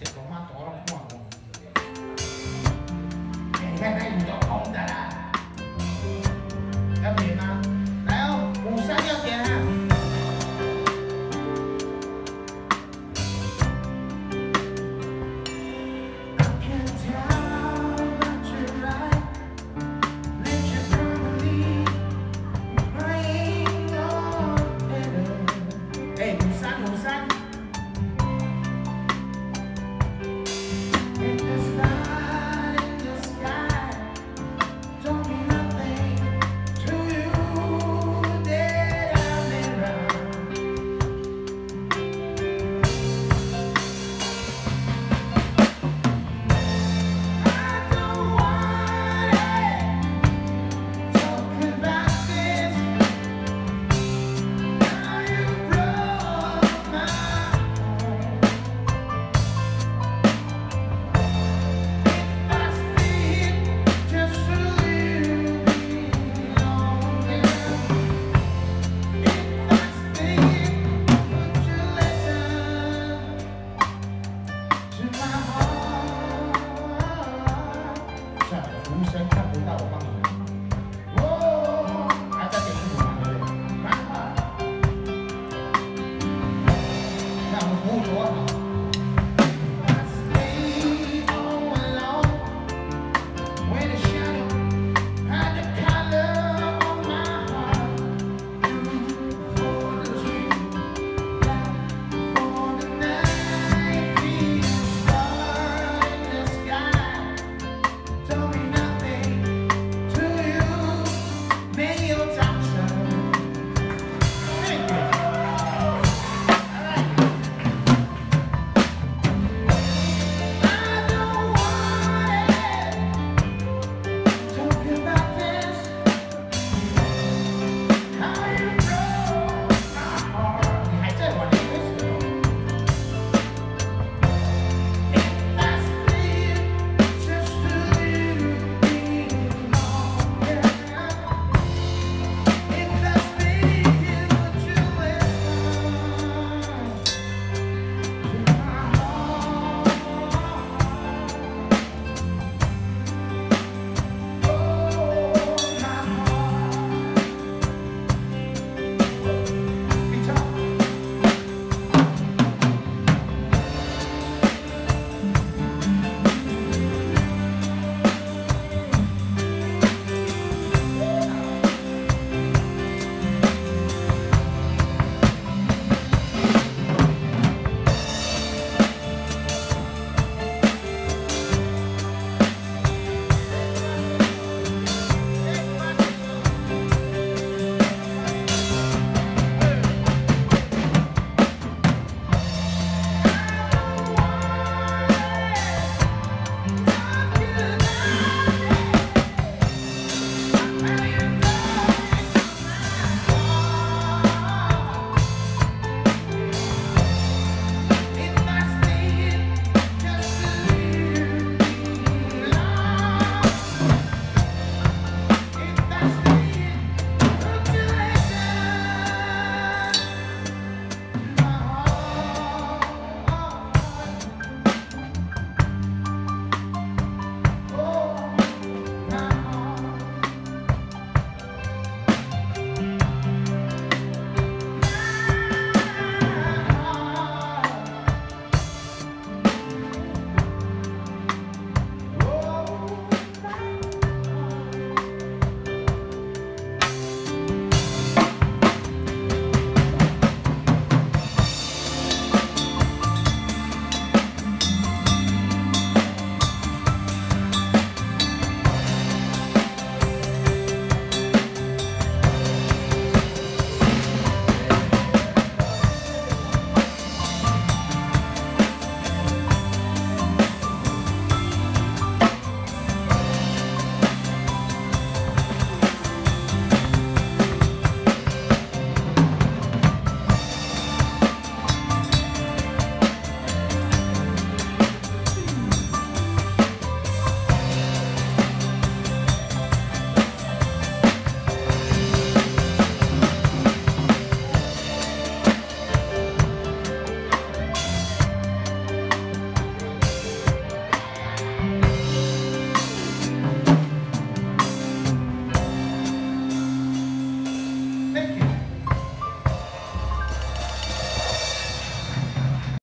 这个妈大了看。muito, nome.